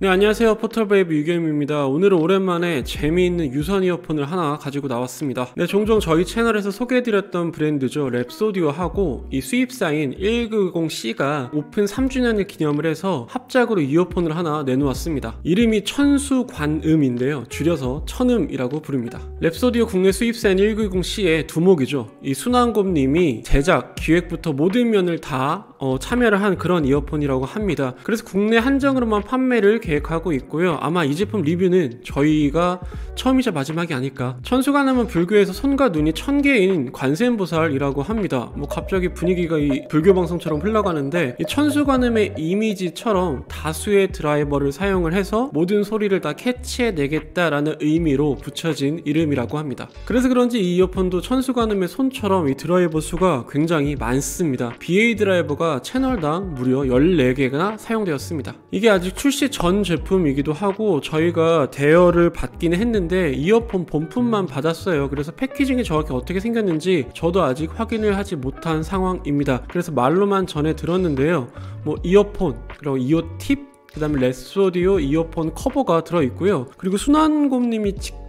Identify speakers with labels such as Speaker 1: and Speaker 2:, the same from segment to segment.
Speaker 1: 네 안녕하세요. 포털베이브 유겸입니다. 오늘은 오랜만에 재미있는 유선 이어폰을 하나 가지고 나왔습니다. 네 종종 저희 채널에서 소개해드렸던 브랜드죠. 랩소디오하고 이 수입사인 1910C가 오픈 3주년을 기념을 해서 합작으로 이어폰을 하나 내놓았습니다. 이름이 천수관음인데요. 줄여서 천음이라고 부릅니다. 랩소디오 국내 수입사인 1910C의 두목이죠. 이 순환곰님이 제작, 기획부터 모든 면을 다 어, 참여를 한 그런 이어폰이라고 합니다 그래서 국내 한정으로만 판매를 계획하고 있고요. 아마 이 제품 리뷰는 저희가 처음이자 마지막이 아닐까. 천수관음은 불교에서 손과 눈이 천 개인 관세음보살이라고 합니다. 뭐 갑자기 분위기가 이 불교 방송처럼 흘러가는데 이 천수관음의 이미지처럼 다수의 드라이버를 사용을 해서 모든 소리를 다 캐치해내겠다라는 의미로 붙여진 이름이라고 합니다. 그래서 그런지 이 이어폰도 천수관음의 손처럼 이 드라이버 수가 굉장히 많습니다. BA 드라이버가 채널당 무려 14개가 사용되었습니다. 이게 아직 출시 전 제품이기도 하고 저희가 대여를 받기는 했는데 이어폰 본품만 받았어요. 그래서 패키징이 정확히 어떻게 생겼는지 저도 아직 확인을 하지 못한 상황입니다. 그래서 말로만 전해 들었는데요. 뭐 이어폰 그리고 ear tip 그 다음에 랩소디오 이어폰 커버가 들어있고요. 그리고 순환곰님이 직접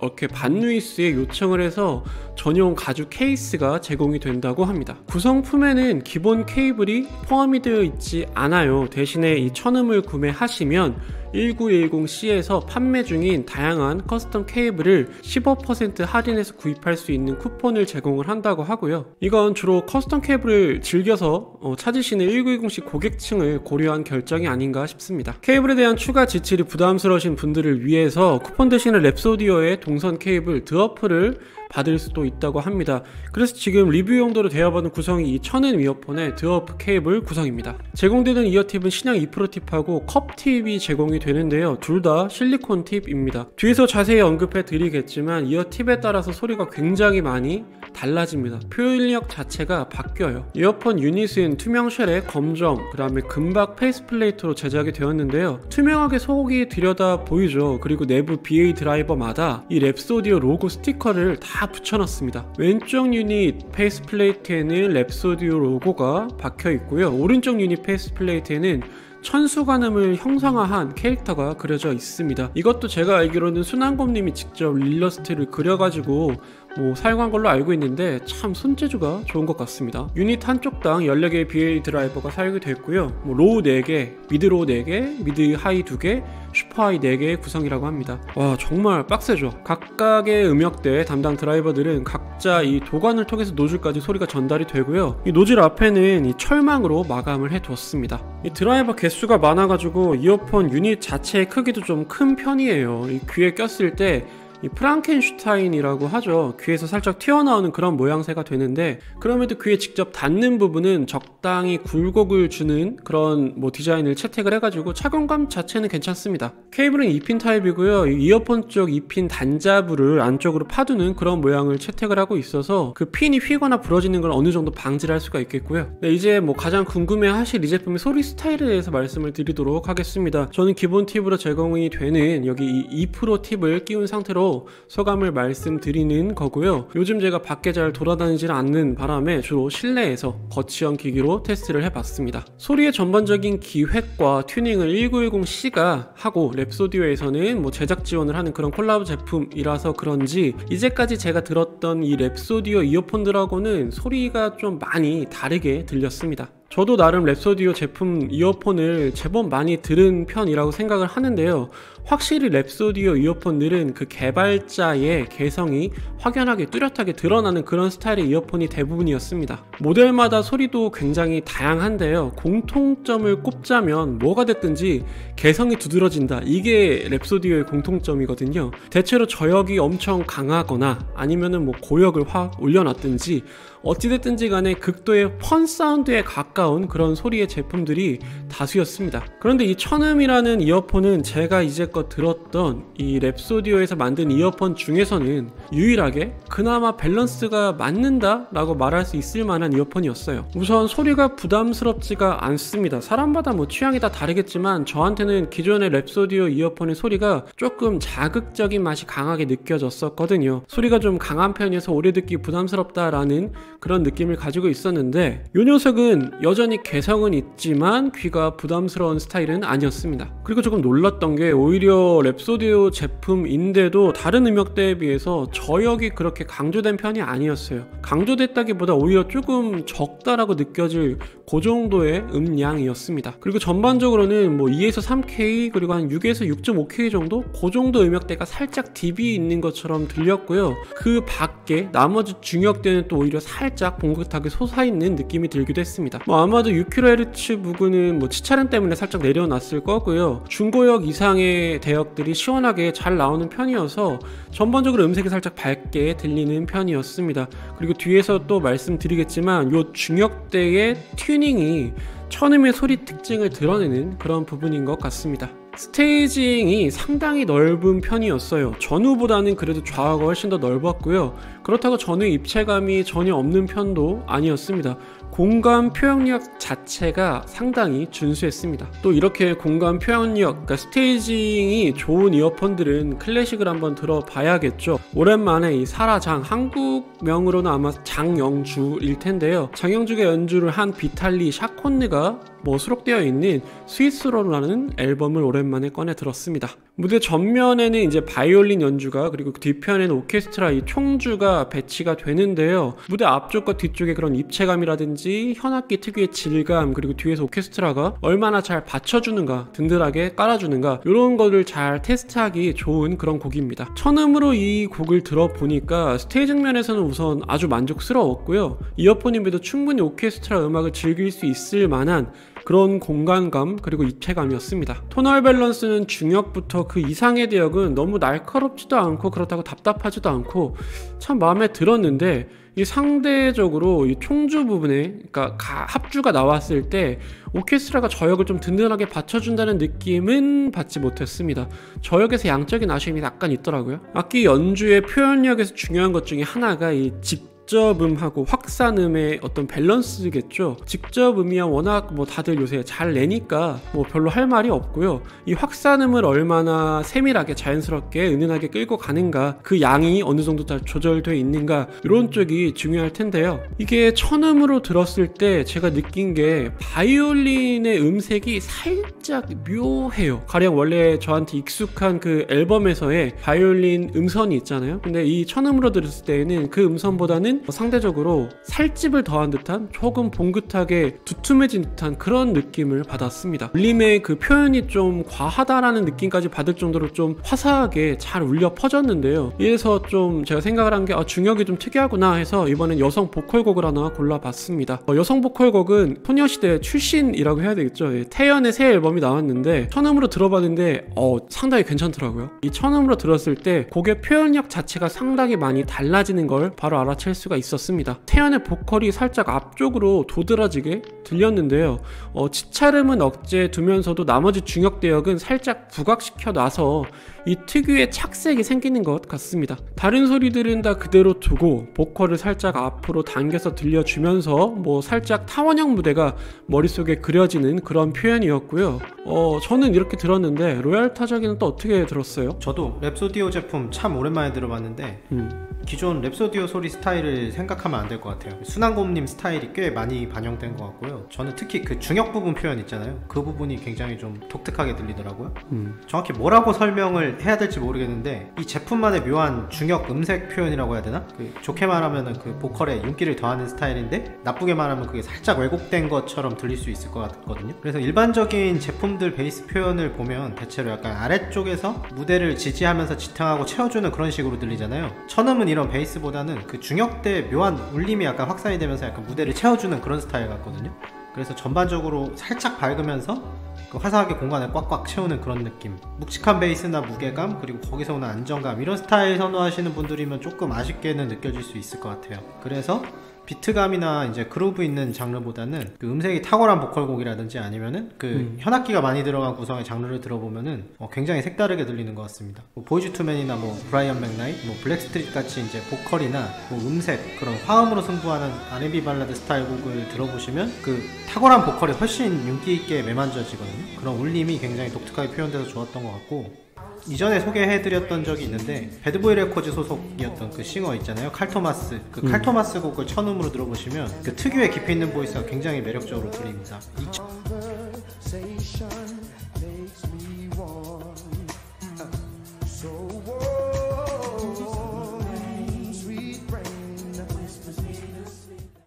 Speaker 1: 이렇게 반누이스에 요청을 해서 전용 가죽 케이스가 제공이 된다고 합니다. 구성품에는 기본 케이블이 포함이 되어 있지 않아요. 대신에 이 천음을 구매하시면 1910C에서 판매 중인 다양한 custom 케이블을 15% 할인해서 구입할 수 있는 쿠폰을 제공을 한다고 하고요. 이건 주로 custom 케이블을 즐겨서 어, 찾으시는 1910C 고객층을 고려한 결정이 아닌가 싶습니다. 케이블에 대한 추가 지출이 부담스러우신 분들을 위해서 쿠폰 대신에 랩소디오의 동선 케이블 드어프를 받을 수도 있다고 합니다. 그래서 지금 리뷰 용도로 대여받은 구성이 이 천음 이어폰의 드어프 케이블 구성입니다. 제공되는 ear tip은 신형 2프로 팁하고 컵 팁이 제공이 되는데요. 둘 다 실리콘 팁입니다. 뒤에서 자세히 언급해 드리겠지만 ear tip에 따라서 소리가 굉장히 많이 달라집니다. 표현력 자체가 바뀌어요. 이어폰 유닛은 투명 shell에 검정, 그 다음에 금박 face plate로 제작이 되었는데요. 투명하게 속이 들여다 보이죠. 그리고 내부 BA 드라이버마다 이 랩소디오 로고 스티커를 다 붙여놨습니다. 왼쪽 유닛 face plate에는 랩소디오 로고가 박혀 있고요. 오른쪽 유닛 face plate에는 천수관음을 형상화한 캐릭터가 그려져 있습니다. 이것도 제가 알기로는 순환곰님이 직접 일러스트를 그려가지고 뭐 사용한 걸로 알고 있는데 참 손재주가 좋은 것 같습니다. 유닛 한쪽당 14개의 BA 드라이버가 사용이 됐고요. 뭐 low 4개, mid low 4개, mid high 2개, super high 4개의 구성이라고 합니다. 와 정말 빡세죠. 각각의 음역대 담당 드라이버들은 각자 이 도관을 통해서 노즐까지 소리가 전달이 되고요. 이 노즐 앞에는 이 철망으로 마감을 해두었습니다. 이 드라이버 개수가 많아가지고 이어폰 유닛 자체의 크기도 좀 큰 편이에요. 이 귀에 꼈을 때 이 프랑켄슈타인이라고 하죠. 귀에서 살짝 튀어나오는 그런 모양새가 되는데 그럼에도 귀에 직접 닿는 부분은 적당히 굴곡을 주는 그런 뭐 디자인을 채택을 해가지고 착용감 자체는 괜찮습니다. 케이블은 2핀 타입이고요. 이어폰 쪽 2핀 단자부를 안쪽으로 파두는 그런 모양을 채택을 하고 있어서 그 핀이 휘거나 부러지는 걸 어느 정도 방지를 할 수가 있겠고요. 네, 이제 뭐 가장 궁금해 하실 이 제품의 소리 스타일에 대해서 말씀을 드리도록 하겠습니다. 저는 기본 팁으로 제공이 되는 여기 이 2프로 팁을 끼운 상태로 소감을 말씀드리는 거고요. 요즘 제가 밖에 잘 돌아다니질 않는 바람에 주로 실내에서 거치형 기기로 테스트를 해봤습니다. 소리의 전반적인 기획과 튜닝을 1910C가 하고 랩소디오에서는 뭐 제작 지원을 하는 그런 콜라보 제품이라서 그런지 이제까지 제가 들었던 이 랩소디오 이어폰들하고는 소리가 좀 많이 다르게 들렸습니다. 저도 나름 랩소디오 제품 이어폰을 제법 많이 들은 편이라고 생각을 하는데요. 확실히 랩소디오 이어폰들은 그 개발자의 개성이 확연하게 뚜렷하게 드러나는 그런 스타일의 이어폰이 대부분이었습니다. 모델마다 소리도 굉장히 다양한데요. 공통점을 꼽자면 뭐가 됐든지 개성이 두드러진다. 이게 랩소디오의 공통점이거든요. 대체로 저역이 엄청 강하거나 아니면은 뭐 고역을 확 올려놨든지 어찌됐든지 간에 극도의 펀 사운드에 가까운 그런 소리의 제품들이 다수였습니다. 그런데 이 천음이라는 이어폰은 제가 이제 껏 들었던 이 랩소디오에서 만든 이어폰 중에서는 유일하게 그나마 밸런스가 맞는다 라고 말할 수 있을 만한 이어폰이었어요. 우선 소리가 부담스럽지가 않습니다. 사람마다 뭐 취향이 다 다르겠지만 저한테는 기존의 랩소디오 이어폰의 소리가 조금 자극적인 맛이 강하게 느껴졌었거든요. 소리가 좀 강한 편이어서 오래 듣기 부담스럽다라는 그런 느낌을 가지고 있었는데 이 녀석은 여전히 개성은 있지만 귀가 부담스러운 스타일은 아니었습니다. 그리고 조금 놀랐던 게 오히려 랩소디오 제품인데도 다른 음역대에 비해서 저역이 그렇게 강조된 편이 아니었어요. 강조됐다기보다 오히려 조금 적다라고 느껴질 그 정도의 음량이었습니다. 그리고 전반적으로는 뭐 2에서 3K 그리고 한 6에서 6.5K 정도 그 정도 음역대가 살짝 딥이 있는 것처럼 들렸고요. 그 밖에 나머지 중역대는 또 오히려 살짝 봉긋하게 솟아있는 느낌이 들기도 했습니다. 뭐 아마도 6kHz 부근은 뭐 치차량 때문에 살짝 내려놨을 거고요. 중고역 이상의 대역들이 시원하게 잘 나오는 편이어서 전반적으로 음색이 살짝 밝게 들리는 편이었습니다. 그리고 뒤에서 또 말씀드리겠지만 요 중역대의 튜닝이 천음의 소리 특징을 드러내는 그런 부분인 것 같습니다. 스테이징이 상당히 넓은 편이었어요. 전후보다는 그래도 좌우가 훨씬 더 넓었고요. 그렇다고 전후 입체감이 전혀 없는 편도 아니었습니다. 공간 표현력 자체가 상당히 준수했습니다. 또 이렇게 공간 표현력, 그러니까 스테이징이 좋은 이어폰들은 클래식을 한번 들어봐야겠죠. 오랜만에 이 사라장 한국명으로는 아마 장영주일 텐데요. 장영주가 연주를 한 비탈리 샤콘느가 뭐 수록되어 있는 스위스로라는 앨범을 오랜만에 꺼내 들었습니다. 무대 전면에는 이제 바이올린 연주가 그리고 그 뒤편에는 오케스트라 이 총주가 배치가 되는데요. 무대 앞쪽과 뒤쪽에 그런 입체감이라든지 현악기 특유의 질감 그리고 뒤에서 오케스트라가 얼마나 잘 받쳐주는가 든든하게 깔아주는가 이런 거를 잘 테스트하기 좋은 그런 곡입니다. 천음으로 이 곡을 들어보니까 staging 면에서는 우선 아주 만족스러웠고요. 이어폰임에도 충분히 오케스트라 음악을 즐길 수 있을 만한 그런 공간감 그리고 입체감이었습니다. 토널 밸런스는 중역부터 그 이상의 대역은 너무 날카롭지도 않고 그렇다고 답답하지도 않고 참 마음에 들었는데 이 상대적으로 이 총주 부분에 그러니까 합주가 나왔을 때 오케스트라가 저역을 좀 든든하게 받쳐준다는 느낌은 받지 못했습니다. 저역에서 양적인 아쉬움이 약간 있더라고요. 악기 연주의 표현력에서 중요한 것 중에 하나가 이 집 직접음하고 확산음의 어떤 밸런스겠죠. 직접음이야 워낙 뭐 다들 요새 잘 내니까 뭐 별로 할 말이 없고요. 이 확산음을 얼마나 세밀하게 자연스럽게 은은하게 끌고 가는가 그 양이 어느 정도 잘 조절되어 있는가 이런 쪽이 중요할 텐데요. 이게 천음으로 들었을 때 제가 느낀 게 바이올린의 음색이 살짝 묘해요. 가령 원래 저한테 익숙한 그 앨범에서의 바이올린 음선이 있잖아요. 근데 이 천음으로 들었을 때는 그 음선보다는 뭐 상대적으로 살집을 더한 듯한 조금 봉긋하게 두툼해진 듯한 그런 느낌을 받았습니다. 울림의 그 표현이 좀 과하다라는 느낌까지 받을 정도로 좀 화사하게 잘 울려 퍼졌는데요. 이래서 좀 제가 생각을 한 게 아, 중역이 좀 특이하구나 해서 이번엔 여성 보컬곡을 하나 골라봤습니다. 어, 여성 보컬곡은 소녀시대 출신이라고 해야 되겠죠. 예, 태연의 새 앨범이 나왔는데 천음으로 들어봤는데 어, 상당히 괜찮더라고요. 이 천음으로 들었을 때 곡의 표현력 자체가 상당히 많이 달라지는 걸 바로 알아챌 수 수가 있었습니다. 태연의 보컬이 살짝 앞쪽으로 도드라지게 들렸는데요. 어, 치차름은 억제 두면서도 나머지 중역 대역은 살짝 부각시켜 놔서 이 특유의 착색이 생기는 것 같습니다. 다른 소리들은 다 그대로 두고 보컬을 살짝 앞으로 당겨서 들려주면서 뭐 살짝 타원형 무대가 머릿속에 그려지는 그런 표현이었고요. 어, 저는 이렇게 들었는데 로얄 타자기는 또 어떻게 들었어요?
Speaker 2: 저도 랩소디오 제품 참 오랜만에 들어봤는데 음. 기존 랩소디오 소리 스타일을 생각하면 안 될 것 같아요. 순환곰님 스타일이 꽤 많이 반영된 것 같고요. 저는 특히 그 중역 부분 표현 있잖아요. 그 부분이 굉장히 좀 독특하게 들리더라고요. 음. 정확히 뭐라고 설명을 해야 될지 모르겠는데 이 제품만의 묘한 중역 음색 표현이라고 해야 되나? 그 좋게 말하면 그 보컬에 윤기를 더하는 스타일인데 나쁘게 말하면 그게 살짝 왜곡된 것처럼 들릴 수 있을 것 같거든요. 그래서 일반적인 제품들 베이스 표현을 보면 대체로 약간 아래쪽에서 무대를 지지하면서 지탱하고 채워주는 그런 식으로 들리잖아요. 천음은 이런 베이스보다는 그 중역대 묘한 울림이 약간 확산이 되면서 약간 무대를 채워주는 그런 스타일 같거든요. 그래서 전반적으로 살짝 밝으면서 그 화사하게 공간을 꽉꽉 채우는 그런 느낌. 묵직한 베이스나 무게감 그리고 거기서 오는 안정감 이런 스타일 선호하시는 분들이면 조금 아쉽게는 느껴질 수 있을 것 같아요. 그래서 비트감이나 이제 그루브 있는 장르보다는 그 음색이 탁월한 보컬곡이라든지 아니면은 그 음. 현악기가 많이 들어간 구성의 장르를 들어보면은 어 굉장히 색다르게 들리는 것 같습니다. 뭐 보이즈 투맨이나 뭐 브라이언 맥나이트, 뭐 블랙스트릿 같이 이제 보컬이나 뭐 음색 그런 화음으로 승부하는 R&B 발라드 스타일 곡을 들어보시면 그 탁월한 보컬이 훨씬 윤기 있게 매만져지거든요. 그런 울림이 굉장히 독특하게 표현돼서 좋았던 것 같고 이전에 소개해드렸던 적이 있는데 Bad Boy Records 소속이었던 그 싱어 있잖아요. Carl Thomas. 그
Speaker 1: 음.
Speaker 2: Carl Thomas 곡을 천음으로 들어보시면 그 특유의 깊이 있는 보이스가 굉장히 매력적으로 들립니다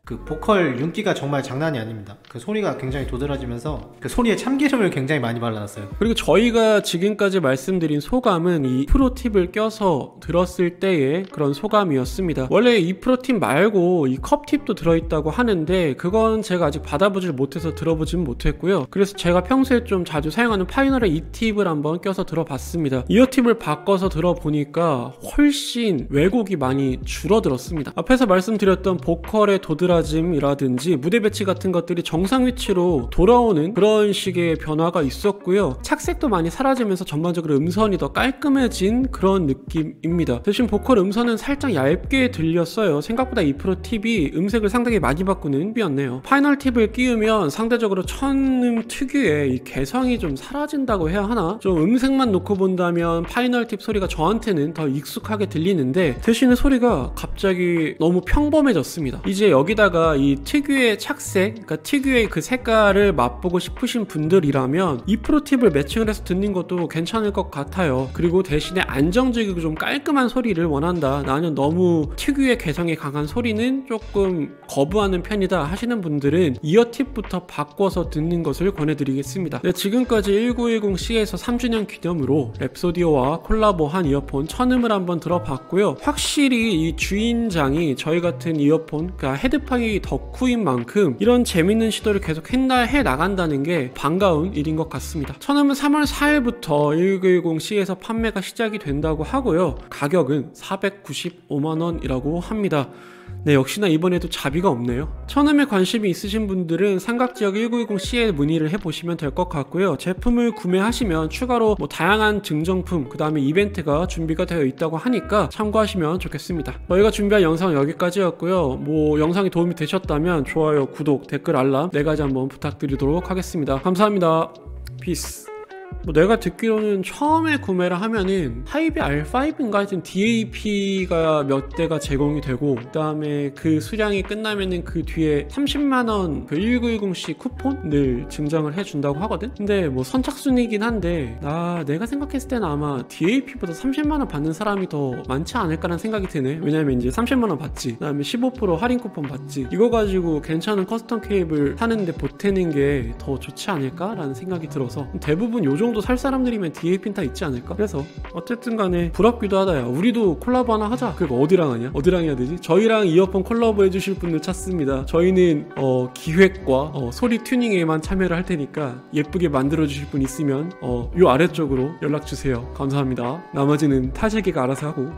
Speaker 2: 그 보컬 윤기가 정말 장난이 아닙니다. 그 소리가 굉장히 도드라지면서 그 소리에 참기름을 굉장히 많이 발라놨어요.
Speaker 1: 그리고 저희가 지금까지 말씀드린 소감은 이 프로팁을 껴서 들었을 때의 그런 소감이었습니다. 원래 이 프로팁 말고 이 컵팁도 들어있다고 하는데 그건 제가 아직 받아보질 못해서 들어보진 못했고요. 그래서 제가 평소에 좀 자주 사용하는 Final의 이 팁을 한번 껴서 들어봤습니다. ear tip을 바꿔서 들어보니까 훨씬 왜곡이 많이 줄어들었습니다. 앞에서 말씀드렸던 보컬의 도드라짐이라든지 무대 배치 같은 것들이 정상 위치로 돌아오는 그런 식의 변화가 있었고요. 착색도 많이 사라지면서 전반적으로 음선이 더 깔끔해진 그런 느낌입니다. 대신 보컬 음선은 살짝 얇게 들렸어요. 생각보다 이 프로 팁이 음색을 상당히 많이 바꾸는 팁이었네요. Final 팁을 끼우면 상대적으로 천음 특유의 이 개성이 좀 사라진다고 해야 하나? 좀 음색만 놓고 본다면 Final 팁 소리가 저한테는 더 익숙하게 들리는데 대신에 소리가 갑자기 너무 평범해졌습니다. 이제 여기다가 이 특유의 착색, 그러니까 특유의 그 색깔을 맛보고 싶으신 분들이라면 이 프로 팁을 매칭을 해서 듣는 것도 괜찮을 것 같아요. 그리고 대신에 안정적이고 좀 깔끔한 소리를 원한다. 나는 너무 특유의 개성이 강한 소리는 조금 거부하는 편이다 하시는 분들은 ear tip부터 바꿔서 듣는 것을 권해드리겠습니다. 네, 지금까지 1910C에서 3주년 기념으로 Rhapsodio와 콜라보한 이어폰 천음을 한번 들어봤고요. 확실히 이 주인장이 저희 같은 이어폰, 그러니까 head-fi 덕후인 만큼 이런 재밌는 시도를 계속 했나 해 나간다는 게 반가운 일인 것 같습니다. 천음은 3월 4일부터 1910C에서 판매가 시작이 된다고 하고요. 가격은 495만 원이라고 합니다. 네, 역시나 이번에도 자비가 없네요. 천음에 관심이 있으신 분들은 삼각지역 1910C에 문의를 해보시면 될 것 같고요. 제품을 구매하시면 추가로 뭐 다양한 증정품, 그 다음에 이벤트가 준비가 되어 있다고 하니까 참고하시면 좋겠습니다. 저희가 준비한 영상은 여기까지였고요. 뭐 영상이 도움이 되셨다면 좋아요, 구독, 댓글, 알람 네 가지 한번 부탁드리도록 하겠습니다. 감사합니다. Peace. 뭐 내가 듣기로는 처음에 구매를 하면은 HiBy R5인가 하여튼 DAP가 몇 대가 제공이 되고 그 다음에 그 수량이 끝나면은 그 뒤에 30만원 그 1910C 쿠폰을 증정을 해준다고 하거든? 근데 뭐 선착순이긴 한데 나 내가 생각했을 때는 아마 DAP보다 30만원 받는 사람이 더 많지 않을까라는 생각이 드네. 왜냐면 이제 30만원 받지. 그 다음에 15% 할인 쿠폰 받지. 이거 가지고 괜찮은 custom 케이블 사는데 보태는 게 더 좋지 않을까라는 생각이 들어서 대부분 요 정도 살 사람들이면 DAP는 다 있지 않을까? 그래서 어쨌든 간에 부럽기도 하다야. 우리도 콜라보 하나 하자. 그거 어디랑 하냐? 어디랑 해야 되지? 저희랑 이어폰 콜라보 해주실 분들 찾습니다. 저희는 어, 기획과 어, 소리 튜닝에만 참여를 할 테니까 예쁘게 만들어 주실 분 있으면 어, 요 아래쪽으로 연락 주세요. 감사합니다. 나머지는 타실기가 알아서 하고